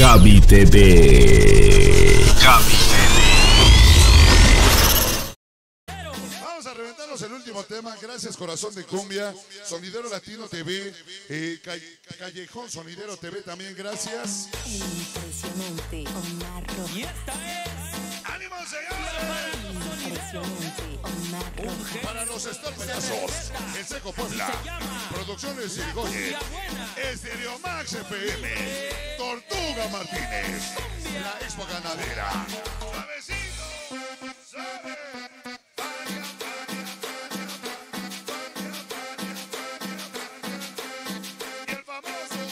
Javi TV. Vamos a reventarnos el último tema. Gracias, Corazón de Cumbia. Sonidero Latino TV. eh, Ca- Callejón Sonidero TV también. Gracias. Impresionante Omar Rojas. ¡Ánimo, señores! Impresionante Omar Rojas. Para los estorpedazos. El Seco Puebla. Producciones Irigoyen. Estéreo Max FM. Martínez, la expo ganadera. Pavecino, sabe. Y el famoso.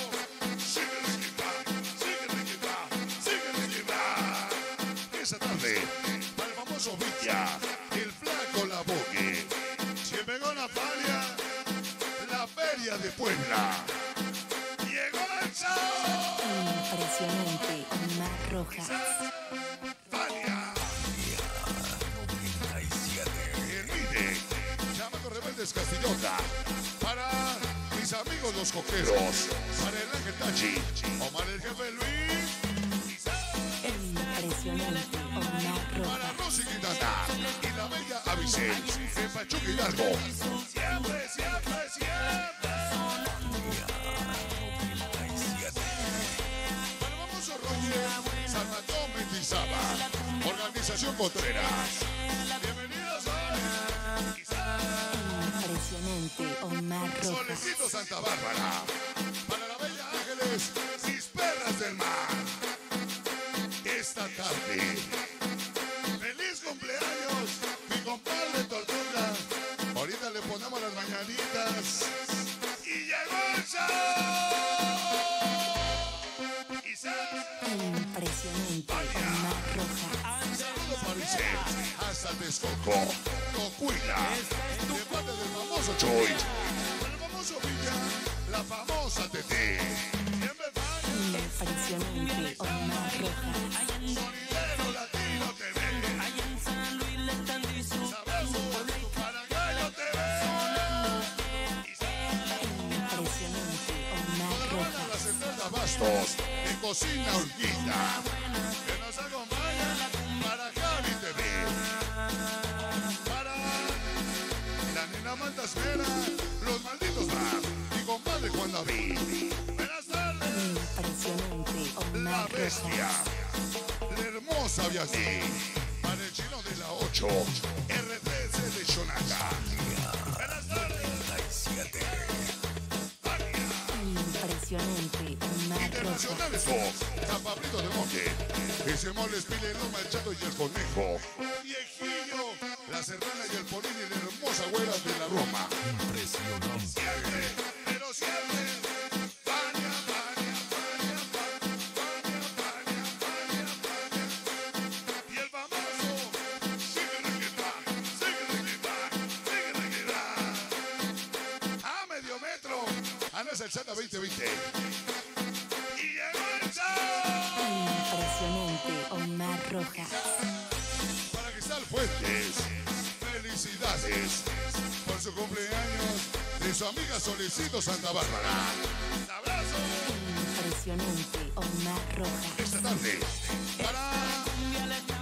Sigue de quitar, sigue de quitar, sigue de quitar. Esa tarde, para el famoso Villa, el flaco la boge. Se pegó la palia, la feria de Puebla. Impresionante Omar Rojas. Fania. El Mide, Chamaco Rebeldes Castillota. Para mis amigos los coqueros. Para el Ángel Tachi. Omar el jefe Luis. Impresionante Omar Para Rojas. Rosy Quintana y la bella Avisel de Pachuca Hidalgo. Contreras. Bienvenidos a Impresionante Omar Rojas. Solecito Santa Bárbara. Para la bella Ángeles, mis perras del mar. Impresionante Omar Rojas. Saludo para Isel, hasta Texcoco, Cocuila, de parte del famoso Choy, el famoso Villa, la famosa Tete. Fan, Impresionante Omar Rojas. sonidero latino TV. Sabroso, para Gallo TV. Y Impresionante Omar Rojas. Cocina Urquita, que nos acompaña para Javi TV. Para la nena Manta Esfera, los malditos más, mi compadre Juan David. Buenas tardes, Impresionante la bestia, la hermosa Biasí, para el chino de la 8, R13 de Shonaka. Buenas tardes, Impresionante Omar Rojas tradicionales como tapabrito de monje, ese mole, espinelo, machado y el conejo. Viejillo, la serrana y el polín y la hermosa abuela de la Roma. Impresionante. Siempre, pero siempre. Ana Salsana 2020. Omar Rojas. Para Cristal Fuentes, felicidades por su cumpleaños de su amiga Solicito Santa Bárbara. Un abrazo Impresionante Omar Rojas. esta tarde para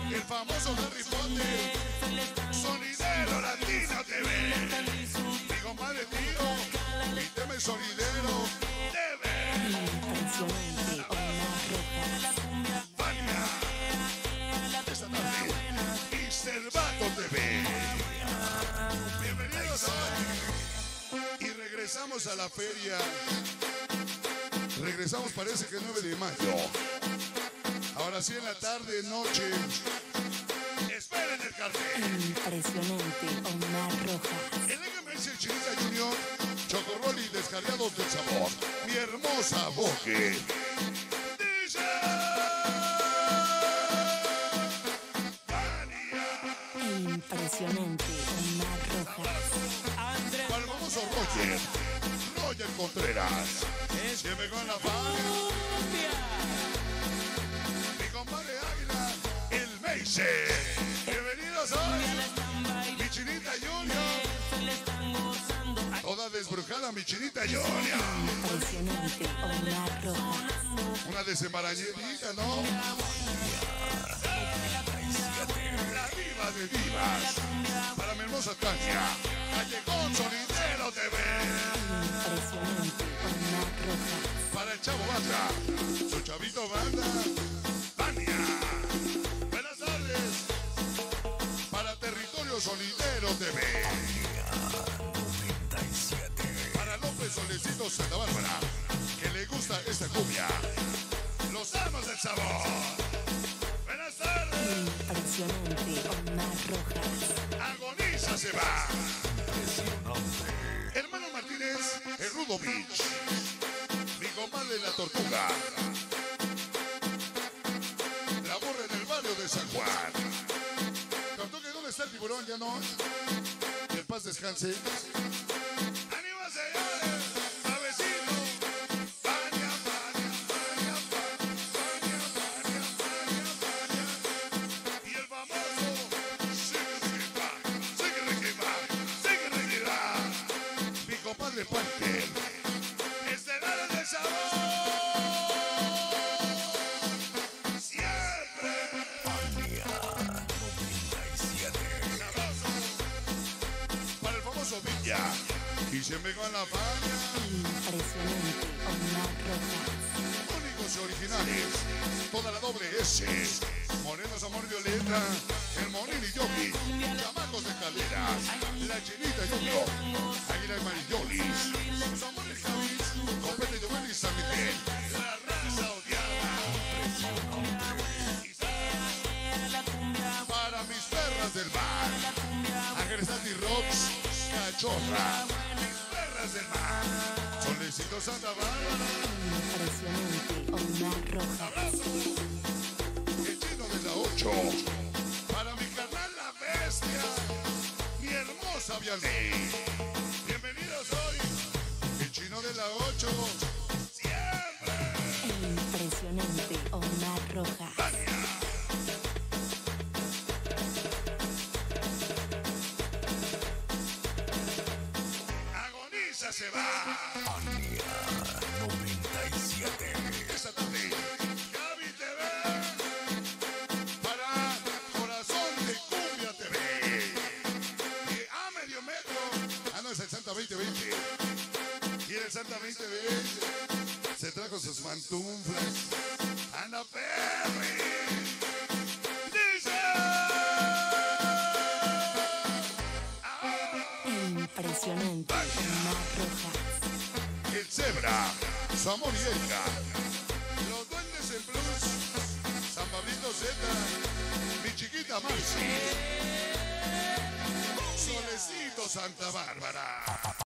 el famoso Harry Potter, Sonidero Latino TV. Mi compadre tío, mi tema es Sonidero TV. Impresionante regresamos a la feria. Regresamos, parece que 9 de mayo. Ahora sí, en la tarde, noche. Esperen el cartel. Impresionante Omar Rojas. El LMS Chinita Junior, Chocorrol y Descargados del Sabor. Mi hermosa Boque. Impresionante Omar Rojas. Para el famoso Roger, Roger Contreras. Siempre con la familia. Mi compadre Águila, el Meise. Bienvenidos hoy. Mi chinita Junior. Toda desbrujada mi chinita Junior. Impresionante Omar Rojas. Una desembarañedita, ¿no? De divas. Para mi hermosa Tania. Callecón Solidero TV. Para el chavo banda. Su chavito banda. Tania. Buenas tardes. Para Territorio Solidero TV. Para López Solecito Santa Bárbara. Que le gusta esta cumbia. Los amos del sabor. Impresionante. Agoniza se va. Hermano Martínez, el Rudo Beach. Mi comadre la tortuga. La borra en el barrio de San Juan. Tortuga, ¿dónde está el tiburón? Ya no. Que paz descanse. Y se me con la faña. Impresionante. Omar Rojas. Únicos y originales. Toda la doble S. Morenos Amor Violeta. El Morín y Yogi. Chamacos de Caleras. La Chinita Yoyo. Águila y Mariyolis. Sus amores Javis. Copete Willy San Miguel. Cachorra. Mis perras del mar. Solecito Santa Bárbara. Abrazo. El chino de la 8. Para mi canal La Bestia. Mi hermosa Vianney. Bienvenidos hoy. El chino de la 8. Siempre. Impresionante. Omar Rojas. Agoniza se va. Esta tarde. Gaby TV. Para Corazón de Cumbia TV. Y a medio metro. Ah, no, es el Santa 2020. Y el Santa 2020 se trajo sus mantuflas. Ana Perry. El Zebra, su amor y. Los duendes en plus. San Pablito Z. Mi chiquita Marcy. Solecito Santa Bárbara.